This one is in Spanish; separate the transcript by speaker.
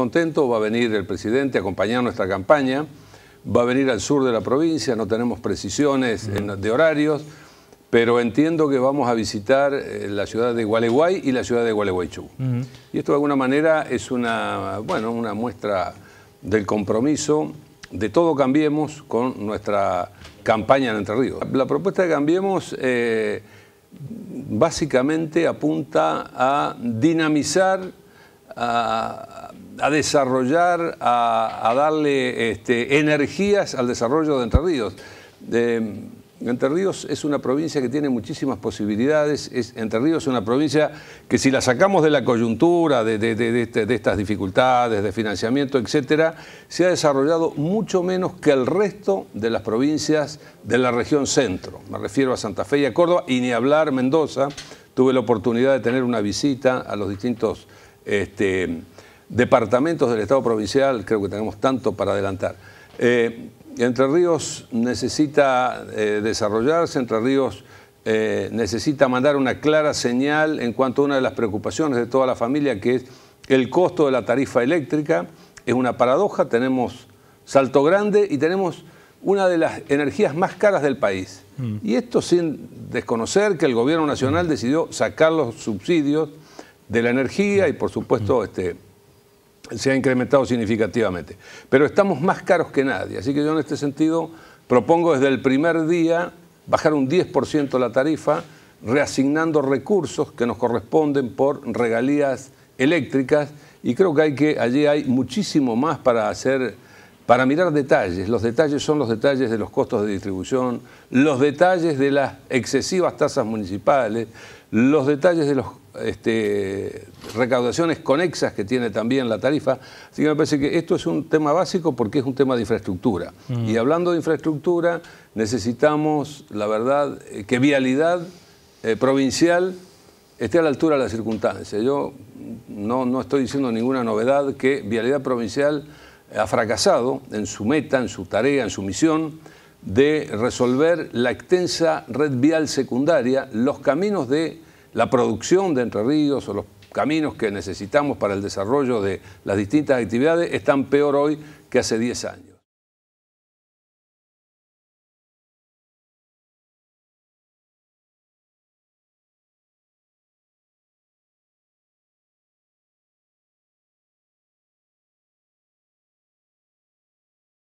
Speaker 1: Contento, va a venir el presidente a acompañar nuestra campaña, va a venir al sur de la provincia, no tenemos precisiones de horarios, pero entiendo que vamos a visitar eh, la ciudad de Gualeguay y la ciudad de Gualeguaychú. Y esto de alguna manera es una, bueno, una muestra del compromiso de todo Cambiemos con nuestra campaña en Entre Ríos. La propuesta de Cambiemos eh, básicamente apunta a dinamizar, a, desarrollar, a, darle este, energías al desarrollo de Entre Ríos. Entre Ríos es una provincia que tiene muchísimas posibilidades, es, Entre Ríos es una provincia que si la sacamos de la coyuntura, de, este, estas dificultades, de financiamiento, etcétera, se ha desarrollado mucho menos que el resto de las provincias de la región centro. Me refiero a Santa Fe y a Córdoba, y ni hablar Mendoza. Tuve la oportunidad de tener una visita a los distintos este, departamentos del Estado provincial, creo que tenemos tanto para adelantar. Eh, Entre Ríos necesita eh, desarrollarse, Entre Ríos eh, necesita mandar una clara señal en cuanto a una de las preocupaciones de toda la familia, que es el costo de la tarifa eléctrica. Es una paradoja, tenemos Salto Grande y tenemos una de las energías más caras del país. Mm. Y esto sin desconocer que el gobierno nacional decidió sacar los subsidios de la energía y por supuesto este, se ha incrementado significativamente. Pero estamos más caros que nadie, así que yo en este sentido propongo desde el primer día bajar un 10% la tarifa, reasignando recursos que nos corresponden por regalías eléctricas y creo que, hay que allí hay muchísimo más para hacer, para mirar detalles. Los detalles son los detalles de los costos de distribución, los detalles de las excesivas tasas municipales, los detalles de las este, recaudaciones conexas que tiene también la tarifa. Así que me parece que esto es un tema básico porque es un tema de infraestructura. Mm. Y hablando de infraestructura, necesitamos, la verdad, eh, que vialidad eh, provincial esté a la altura de las circunstancias. Yo no, no estoy diciendo ninguna novedad que vialidad provincial ha fracasado en su meta, en su tarea, en su misión de resolver la extensa red vial secundaria, los caminos de la producción de Entre Ríos o los caminos que necesitamos para el desarrollo de las distintas actividades están peor hoy que hace 10 años.